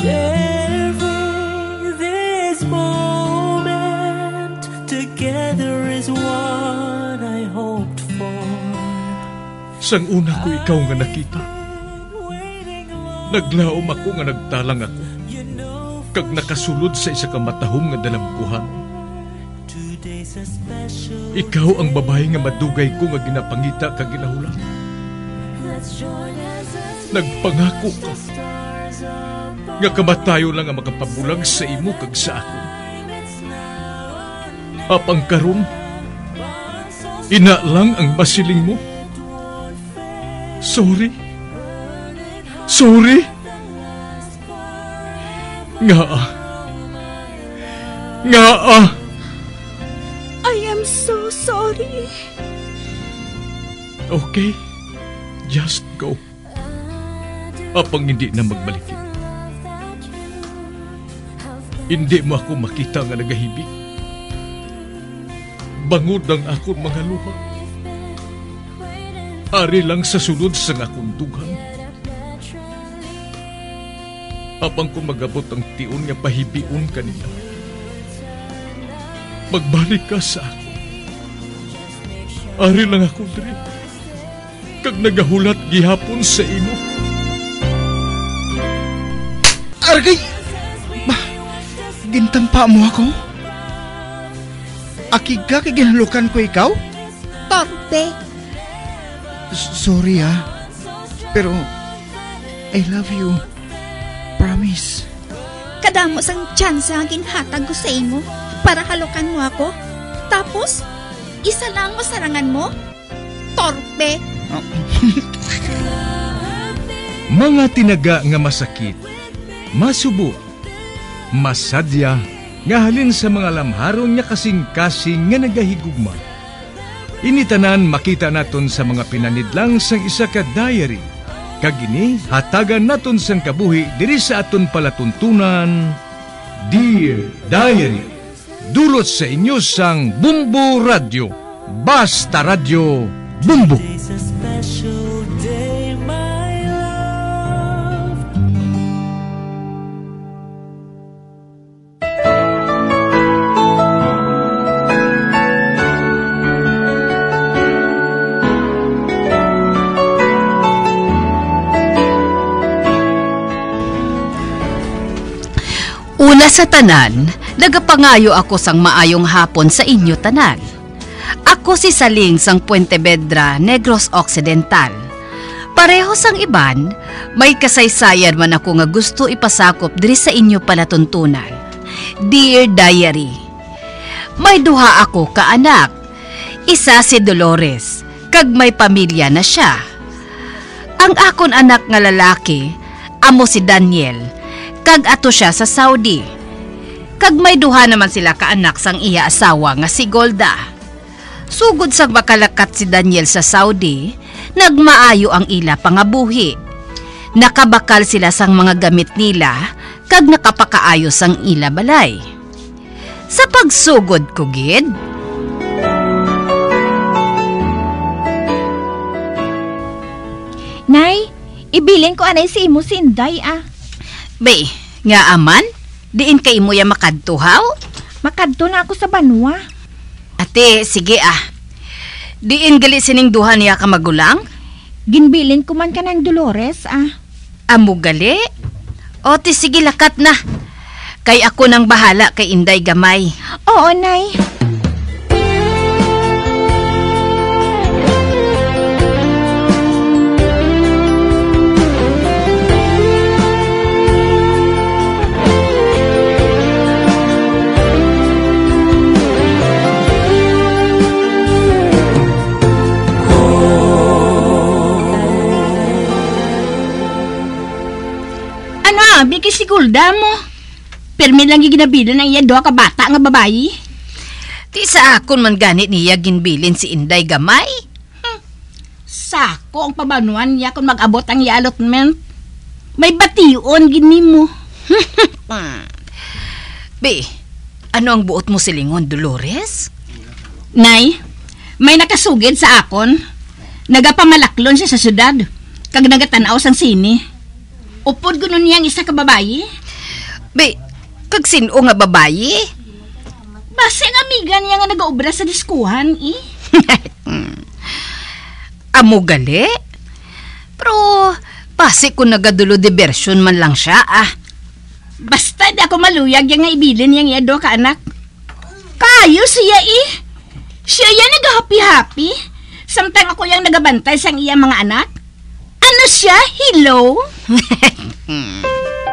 Sharing this moment together is what I hoped for. Sang una ko ikaw nga nakita, naglaom ako nga nagtalang ako. Kag nakasulod sa isa ka matahom nga special. Ikaw ang babae nga madugay ko nga ginapangita kag ginahulan. Nagpangako ka. Nga kamatayo lang ang makapabulag sa imo kag sa ako. Apang karon, ina lang ang masiling mo. Sorry. Sorry. Nga ah. Nga ah. I am so sorry. Okay. Just go. Apang hindi na magbalikin. Hindi mo ako makita nga nagahibig. Bangod ang akong mga luha. Ari lang sa sulod sa akong dughan. Apang kung magabot ang tiun nga pahibiun kanila. Magbalik ka sa ako. Ari lang ako diri. Kag nagahulat gihapon sa imo. Argay! Gintampa mo ako? Akig ka kay ginalukan ko ikaw? Torpe. S- Sorry ah. Pero, I love you. Promise. Kadamo sang chance ang ginhatag ko sa imo para halukan mo ako. Tapos, isa lang mo sarangan mo? Torpe. Mga tinaga nga masakit, masubo, masadya, nga halin sa mga lamharon niya kasing-kasing nga nagahigugma. Initanan makita naton sa mga pinanidlang sang isa ka diary. Kagini, hatagan naton sang kabuhi diri sa aton palatuntunan. Dear Diary, dulot sa inyo sang Bumbo Radio. Basta Radio, Bumbo. Sa tanan, nagapangayo ako sang maayong hapon sa inyo tanan. Ako si Saling sang Puente Vedra, Negros Occidental. Pareho sang iban, may kasaysayan man ako nga gusto ipasakop diri sa inyo palatuntunan. Dear Diary, may duha ako ka anak. Isa si Dolores, kag may pamilya na siya. Ang akon anak nga lalaki, amo si Daniel, kag ato siya sa Saudi. Kag may duha naman sila ka anak sang iya asawa nga si Golda. Sugod sa makalakat si Daniel sa Saudi, nagmaayo ang ila pangabuhi. Nakabakal sila sang mga gamit nila, kag nakapakaayos ang ila balay. Sa pagsugod ko gid, Nay, ibilin ko anay si imo sinday ah. be, nga aman, diin kay mo ya makadtuhaw? Makadto na ako sa banwa. Ate, sige ah. Diin gali sining duha niya ka magulang? Ginbilin ko man ka ng Dolores ah. Amo gali? O ti sige lakat na. Kay ako nang bahala kay Inday Gamay. Oo, Nay. Gulda mo. Permi lang yung ginabilan ng iya doha ka bata nga babayi. Ti sa akon man ganit niya ginbilin si Inday Gamay. Sako ang pabanuan niya kung mag-abot ang iya allotment. May bation gini mo. Be, ano ang buot mo silingon, Dolores? Nay, may nakasugid sa akon. Nagapamalaklon siya sa syudad. Kag nagatanaw sang sini. Upod ko nun niyang isa ka babayi. Be, kag sino nga babayi? Base ang amiga niya nga nag-obra sa diskuhan, eh. Amo gali? Pero, pasi ko nagadulo diversion man lang siya, ah. Basta di ako maluyag yung nga ibilin yung iya do ka anak. Kayo siya eh. Siya yan nag-happy-happy. Samtang ako yung nagabantay sa iya mga anak. Ano siya? Hello?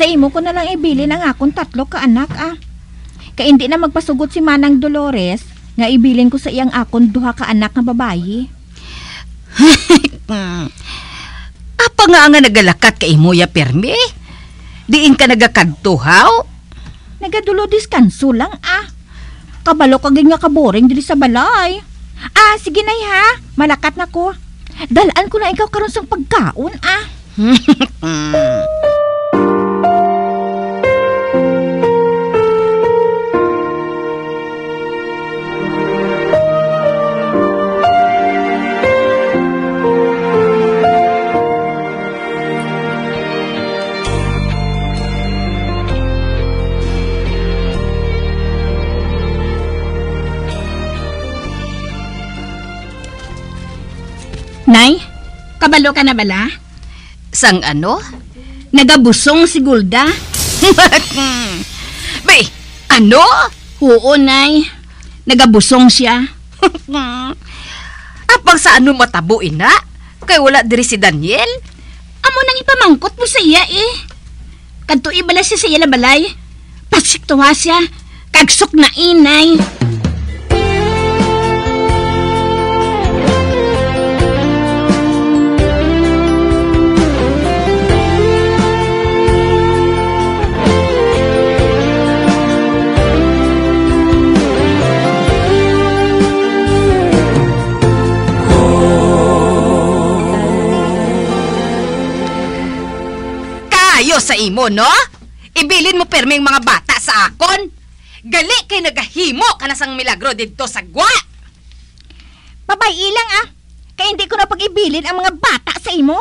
sa imo ko na lang ibilin ang akong tatlo ka anak ah. Kaya hindi na magpasugot si Manang Dolores nga ibilin ko sa iyang akong duha ka anak nga babayi. Apa nga nga nagalakat kay mo ya permi? Diin ka nagakadtuhaw? Nagadulo diskanso lang ah. Kabalo kagin nga kaboring dili sa balay. Ah, sige nay ha. Malakat na ko. Dalaan ko na ikaw karon sang pagkaon ah. kabalo ka na bala? Sang ano? Nagabusong si Gulda? Be, ano? Oo, Nay. Nagabusong siya. Apang sa ano matabo ina? Kay wala diri si Daniel? Amo nang ipamangkot mo sa iya eh. Kadto ibala siya sa iya na balay. Pasiktuha siya. Kagsok na inay. Imo, no? Ibilin mo perming mga bata sa akon. Gali kay nagahimo ka na sang milagro dito sa gwa. Babay ilang ah. Kaya hindi ko na pag-ibilin ang mga bata sa imo.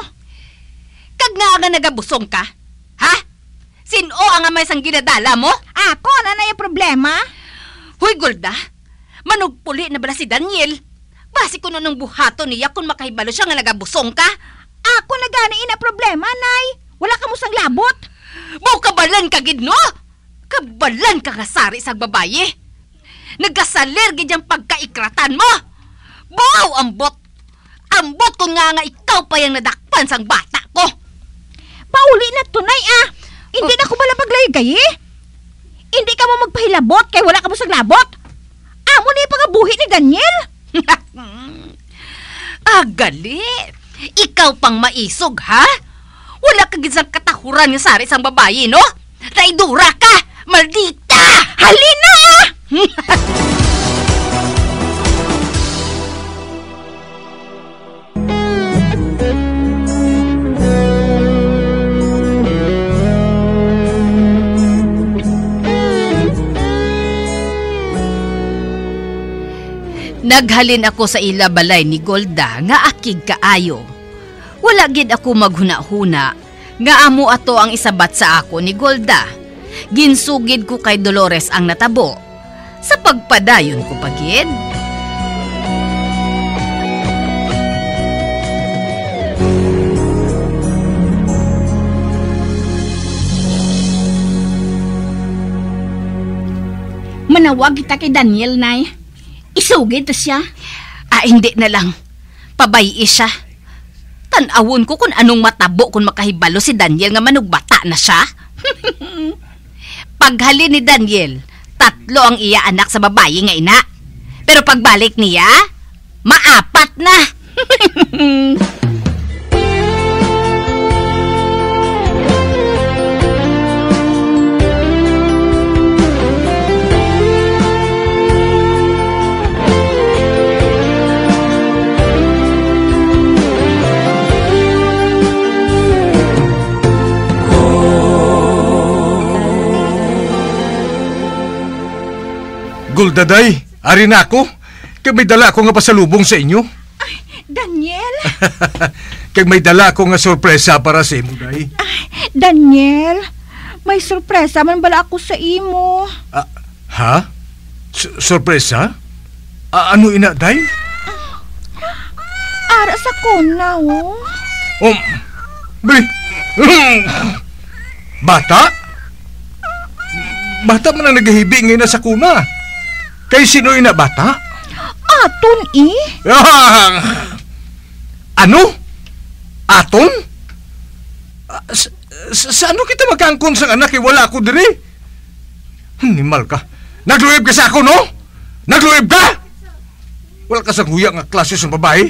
Kag nga nga nagabusong ka? Ha? Sino ang may sang ginadala mo? Ako na na yung problema. Huy, Golda. Manugpuli na bala si Daniel. Basi ko nung buhato niya kung makahibalo siya nga nagabusong ka. Ako na gani ina problema, nay. Wala ka mo sang labot. Mau kabalan ka gid no? Kabalan ka nga sari sa babaye. Nagasalir gid ang pagkaikratan mo. Bao ambot. Ambot ko nga nga ikaw pa yung nadakpan sang bata ko. Pauli na tunay ah. Hindi na ko bala paglayagay eh. Hindi ka mo magpahilabot kay wala ka mo sang labot. Amo na yung pangabuhi ni Daniel. ah, gali. Ikaw pang maisog, ha? Wala ka gid sang katahuran nga sari sang babaye, no? Traidora ka! Maldita! Halina! Naghalin ako sa ila balay ni Golda nga akig kaayo. Wala gid ako maghuna-huna nga amo ato ang isabat sa ako ni Golda. Ginsugid ko kay Dolores ang natabo. Sa pagpadayon ko pagid. Manawag kita kay Daniel, Nay. Isugid ta siya. Ah, hindi na lang. Pabayi siya. Tanawon ko kung anong matabo kung makahibalo si Daniel nga manugbata na siya. Paghalin ni Daniel, tatlo ang iya anak sa babae nga ina. Pero pagbalik niya, maapat na. Guldaday, ari na ako. Kag may dala ako nga pasalubong sa inyo. Daniel? Kag may dala ako nga sorpresa para sa imo, day. Daniel, may sorpresa man bala ako sa imo. Ah, ha? S- sorpresa? Ah, ano ina, day? Ara sa kuna, oh. Um, bri. Bata? Bata man ang naghihibi ngayon na sa kuna. Kay sino ina bata? Aton, eh. Ah! Ano? Aton? Ah, Sa, sa, sa ano kita magkangkon sa anak eh wala ako diri? Hinimal ka. Nagluib ka sa ako, no? Nagluib ka? Wala ka sa huya nga klase sa babae?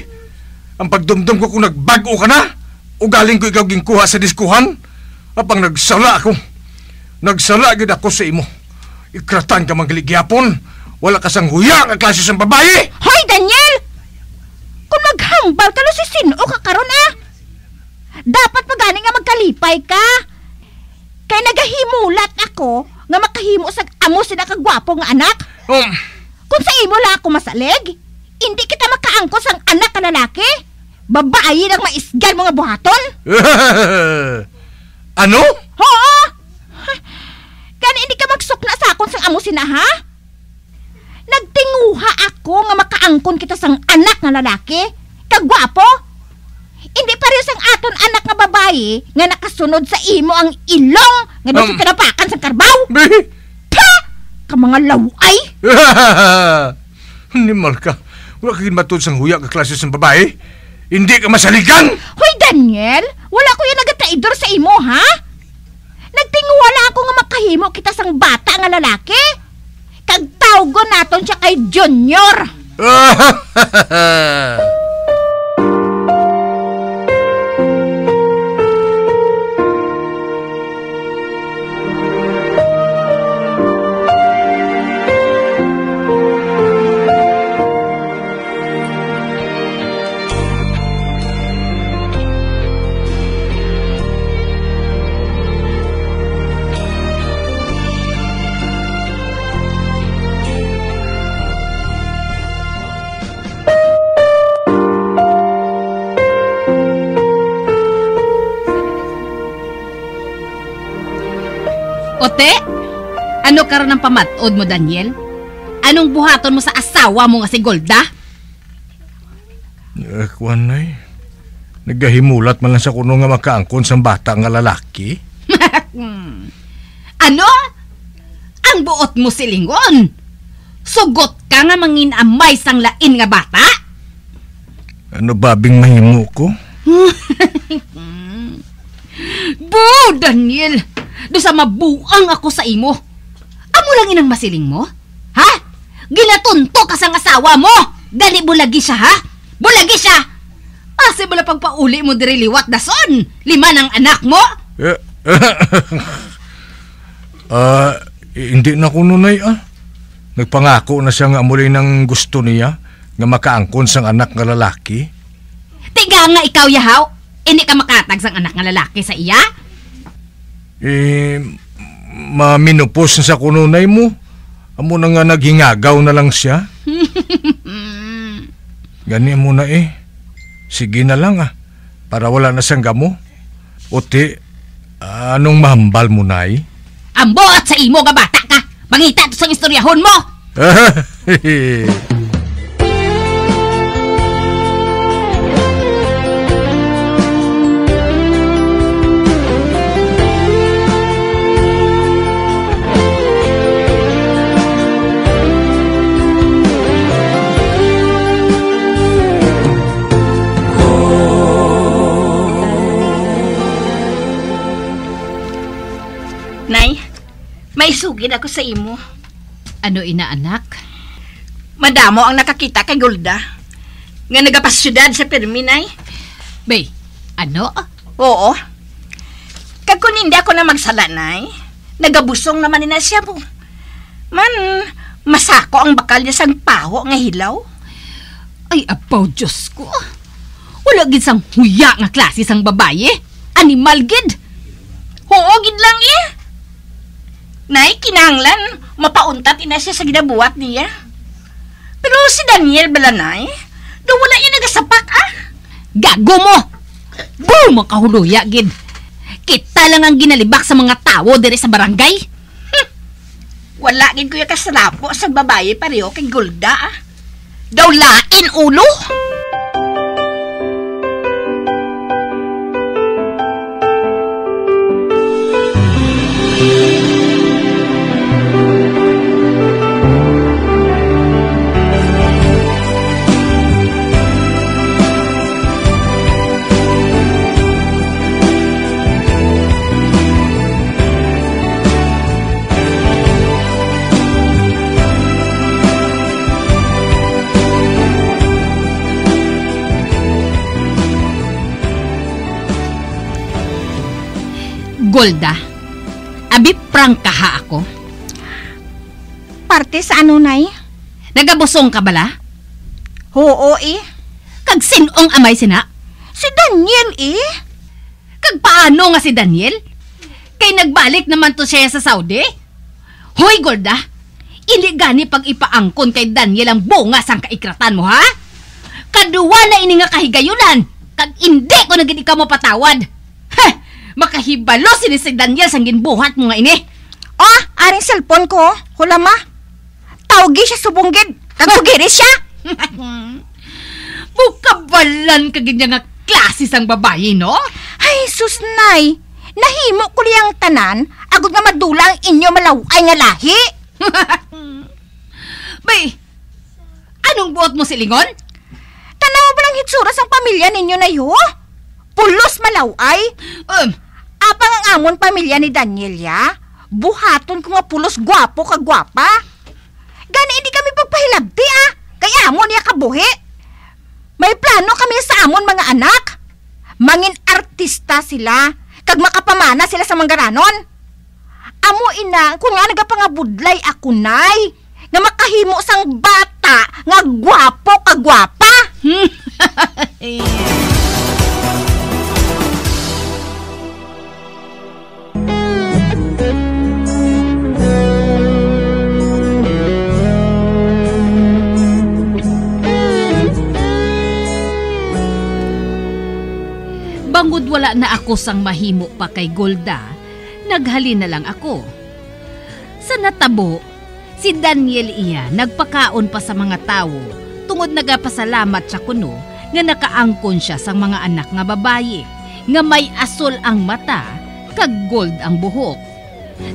Ang pagdumdum ko kung nagbago ka na? O galing ko ikaw ginkuha sa diskuhan? Apang nagsala ako. Nagsala gid ako sa imo. Ikratan ka manggaligyapon. Wala ka sang huya nga klase sa babae? Hoy, Daniel! Kung naghambal ka no si sino ka karon ah. Dapat pa gani nga magkalipay ka. Kay nagahimulat ako nga makahimo sa amo sila kagwapo nga anak. Um, Kung sa imo la ako masalig, hindi kita makaangkos ang anak ka lalaki. Babae lang maisgan mga buhaton. ano? Oo! Gani hindi ka magsukla sa akon sang amo sina ha? Nagtinguha ako nga makaangkon kita sang anak nga lalaki. Kagwapo. Hindi pa rin sang aton anak nga babae nga nakasunod sa imo ang ilong nga um, Um. tinapakan sa karbaw. Be? Pa! Ka mga laway. Nimal ka. Wala ka matod sang huya ka klase sa babae. Hindi ka masaligan. Hoy Daniel, wala ko yung nagataidor sa imo ha? Nagtinguwala ako nga makahimo kita sang bata nga lalaki. Kagtawgo naton siya kay Junior. Ote? Ano karon ang pamatod mo, Daniel? Anong buhaton mo sa asawa mo nga si Golda? Eh, kuwan na eh. Nagahimulat man lang sa kuno nga makaangkon sa bata nga lalaki. Ano? Ang buot mo silingon? Sugot ka nga mangin amay sang lain nga bata? Ano babing mahimo ko? Bu, Daniel! Do sa mabuang ako sa imo. Amo lang inang masiling mo? Ha? Ginatunto ka sang asawa mo! Gali bulagi siya, ha? Bulagi siya! Ase bala pagpauli mo diri liwat dason? Lima ng anak mo? Eh, Ah, eh, hindi na ko nunay ah. Nagpangako na siya nga muli ng gusto niya nga makaangkon sang anak nga lalaki. Tiga nga ikaw yahaw. Ini ka makatag sang anak nga lalaki sa iya? Eh, maminupos na sa kununay mo. Amo na nga naghingagaw na lang siya. Gani mo na eh. Sige na lang ah. Para wala na siyang gamo. Uti, anong mahambal mo na eh? Ang buot sa imo nga bata ka! Mangita to sa istoryahon mo! sugid ako sa imo. Ano ina anak? Madamo ang nakakita kay Golda. Nga nagapasyudad sa Permi, Nay. Bay, ano? Oo. Kag hindi ako na magsala, Nay, nagabusong naman na siya po. Man, masako ang bakal niya sang paho nga hilaw. Ay, apaw, Diyos ko. Wala gid sang huya nga klase sang babaye. Animal gid. Oo, gid lang eh. Nay, kinanglan, mapauntat ina siya sa ginabuhat niya. Pero si Daniel Balanay, do wala yan nagasapak ah. Gago mo! Boom! Makahuluya, gid. Kita lang ang ginalibak sa mga tao dire sa barangay. Wala gid kuya kasalapo sa babae pareho kay Golda ah. Daw lain ulo. Golda, abi prangka ha ako. Parte sa ano, Nay? Nagabusong ka bala? Oo, eh. Kag sinong amay sina? Si Daniel, eh. Kag paano nga si Daniel? Kay nagbalik naman to siya sa Saudi? Hoy, Golda! Ili gani pag ipaangkon kay Daniel ang bunga sang kaikratan mo, ha? Kaduwa na ini nga kahigayunan! Kag hindi ko na gid ikaw mapatawad! Ha! Makahibalo sini si Daniel sang ginbuhat mo nga ini! Oh, aring cellphone ko. Hula ma. Tawgi siya subunggid. Nagsugiri siya. Bukabalan ka ganyan nga klase sang babae, no? Ay, sus, Nay. Nahimo ko liyang tanan. Agod nga madulang inyo malaway nga lahi. Bay, anong buot mo silingon? Tanaw ba lang hitsura sang pamilya ninyo na yo? Pulos malaway. Um, Apang ang amon pamilya ni Daniel ya. Buhaton ko nga pulos gwapo ka gwapa. Gani hindi kami pagpahilabti ah. Kaya amon niya kabuhi. May plano kami sa amon mga anak. Mangin artista sila. Kag makapamana sila sa manggaranon. Amo ina, kung nga nagapangabudlay ako nay. Nga makahimo sang bata nga gwapo ka gwapa. Bangod wala na ako sang mahimo pa kay Golda, naghalin na lang ako. Sa natabo, si Daniel iya nagpakaon pa sa mga tao tungod nagapasalamat siya kuno nga nakaangkon siya sa mga anak nga babayi nga may asol ang mata kag gold ang buhok.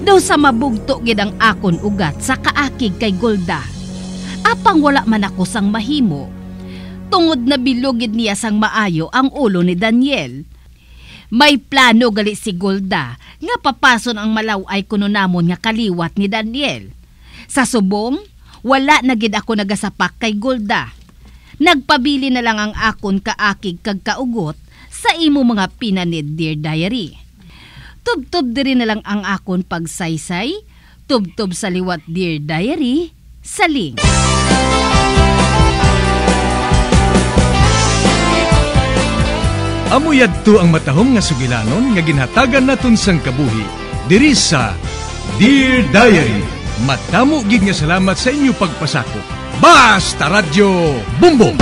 Daw sa mabugto gid ang akon ugat sa kaakig kay Golda. Apang wala man ako sang mahimo, tungod na bilugid niya sang maayo ang ulo ni Daniel. May plano gali si Golda nga papason ang malaway kuno namon nga kaliwat ni Daniel. Sa subong, wala na gid ako nagasapak kay Golda. Nagpabili na lang ang akon kaakig kag kaugot sa imo mga pinanid Dear Diary. Tubtob diri na lang ang akon pagsaysay, tubtob sa liwat Dear Diary, saling. Amuyad to ang matahong nga sugilanon nga ginhatagan naton sang kabuhi diri sa Dear Diary. Matamo gid nga salamat sa inyo pagpasakop. Basta Radyo Bumbong!